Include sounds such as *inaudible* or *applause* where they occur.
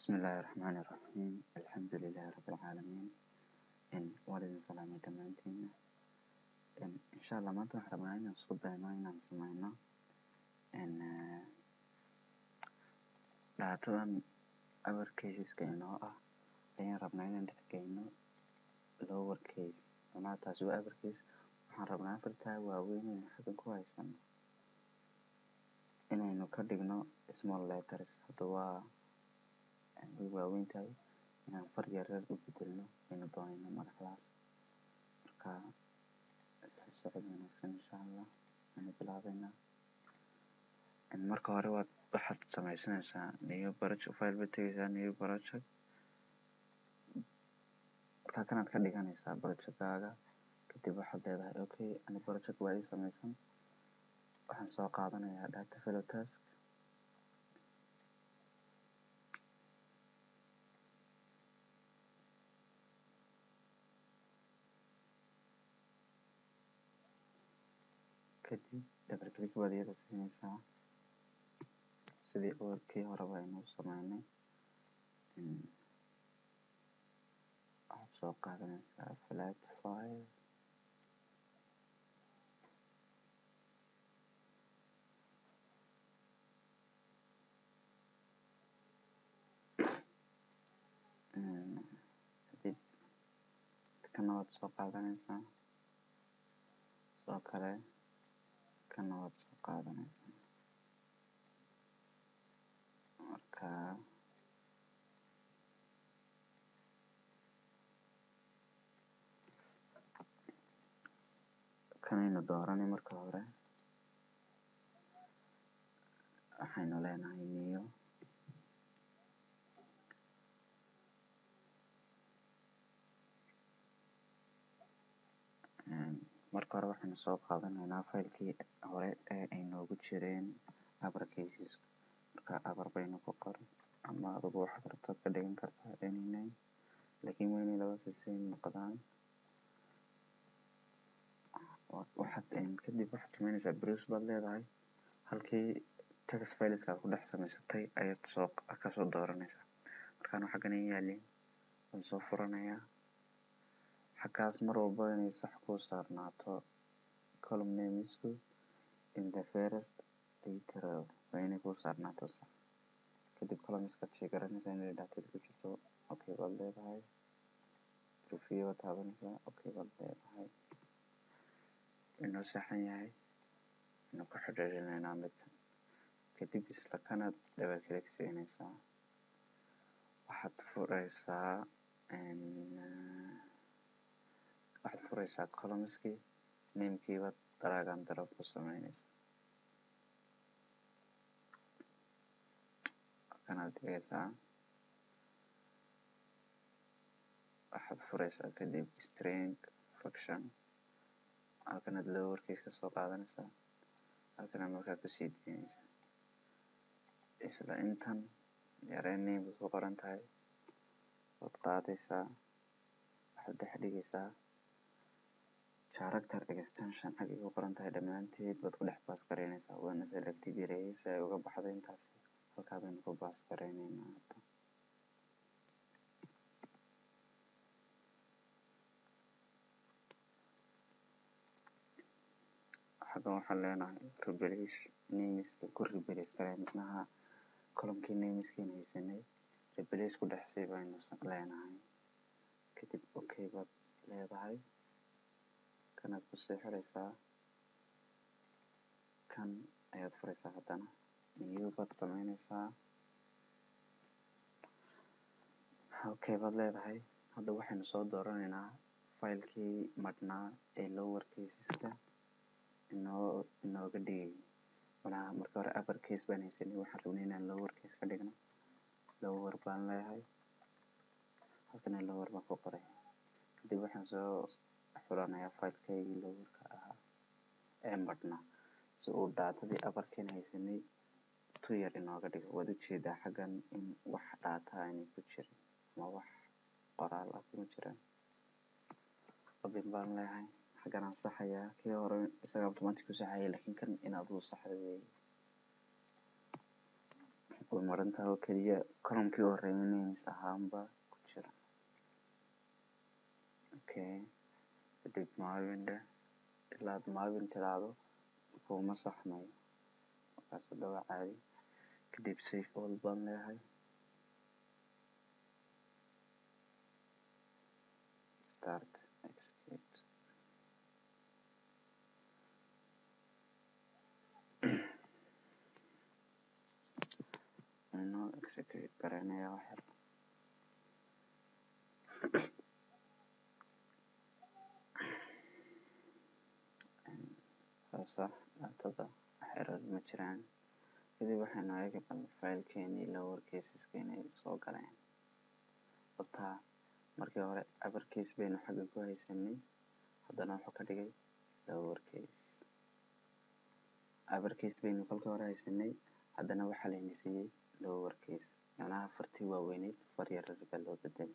بسم الله الرحمن الرحيم الحمد لله رب العالمين إن والدin salaamay dhammaantiina insha allah maanta waxaan rabnaa inaan isku dayno inaan sameyno dhacdadan upper caseska inoo ah ayaan rabnaa inaan dhexgeyno lower case macnaha taasi waa upper case waxaan rabnaa afartaa waaweyn inaynu xaggan ku haysano inaynu ka dhigno small letters hadda waa way waaweyn tahay inaan far yaryar u bedelno aynu doonayno magaxdaas marka isla socod wanaagsan insha allah aynu bilaabeynaa marka hore waxaad sameysanaysaa new project file baad tegeysaa new project markaa kanaad ka dhiganaysaa projectkaaga kadib waxaad leedahay okay ani project waa ii sameysan waxaan soo qaadanayaa data task kadib click baad iyada siinaysaa sidii warkii horeba aynu sameynay waxaad soo qaadanaysaa flat file kadib kana waad soo qaadanaysaa sidoo kale kana waad soo qaadanaysaa marka kanaynu dooranay marka hore waxaynu leenahay new marka hore waxaynu soo qaadanaynaa faylkii hore ee ay noogu jireen cases. Marka upper baynu ku qoran ama adigu waxaad rabtaad ka dhigan kartaa any laakiin waa inay laba si noqdaan. Waxaad kadib waxaad sameynaysaa browse baad leedahay. Halkii text fileska ku dhex samaysatay ayaad soo ka soo dooranaysaa. Markaan xaggan ay yaaliin waan soo furanayaa xaggaas mar walba inay sax kuu saarnaato column namesku in the first letter waa inay kuu saarnaato sax kadib columnskaad sheegaranaysaa inay dhatada ku jirto okay baad leedahay review baad taabanaysaa okay baad leedahay inoo saxan yahay inu ku xidhiirinaynaa midkan kadib isla kanaad double click siinaysaa waxaad furaysaa waxaad furaysaa columnskii darab ku sameynaysaa kanaad dhigaysaa waxaad furaysaa kadib string function halkanaad lowercase ka soo qaadanaysaa halkanaad markaa ku sii deynaysaa isla intan yareen nameka ku qoran tahay waad qaadaysaa waxaad dhex dhigaysaa character extension xaggay ku qoran tahay dhammaanteed baad ku dhex baas garaynaysaa waana select gareeyay si ay uga baxdo intaas. Halkaa baynu ku baas garaynaynaa hadda xaggan waxaan leenahay replace nameska ku replace garay micnaha columnkii nameskiina haysanay replace ku dhexsii baynu leenahay. Kadib okay baad leedahay kanaad ku sii xiraysaa kan ayaad furaysaa haddana new baad sameynaysaa okay baad leedahay hadda waxaynu soo dooranaynaa faylkii madhnaa ee lower caseska inoo inooga dhigay. Malaha marka hore upper case baan haysanay waxaan rabnay inaan lower case ka dhigno. Lower baan leeyahay. Halkana lower baan ku qoray. Kadib waxaan soo xulanayaa faylkaygii lowerka ahaa ee madhnaa si uu dhaatadii abarkiina haysanay tu yar inooga dhigo waad u jeedaa xaggan in wax dhaata aanay ku jirin ama wax qoraal ah kuma jiraan obin baan leeyahay xaggan aan saxayaa kii hore isaga automatic ku saxayay laakiin kan in aduu saxda weeye tahay oo keliya columnkii u ahaanba ku jira okay kadib maabin dheh ilaa aad maabin tiraahdo kuma saxmayo markaas hadda waa caadi kadib save all baan leeyahay start execute. *clears throat* Inoo execute garanaya *clears throat* wax fasax daatada wax error ma jiraan. Kadib eegi bal filekeenii lower caseska inay soo galeen. Wataa markii hore upper case baynu xagga ku haysanay. Haddana wuxuu ka dhigay lower case upper case baynu kolkii hore haysanay. Haddana waxaa layna siiyey lower case macnaha fartii waaweyneyd far yarar baa loo bedelay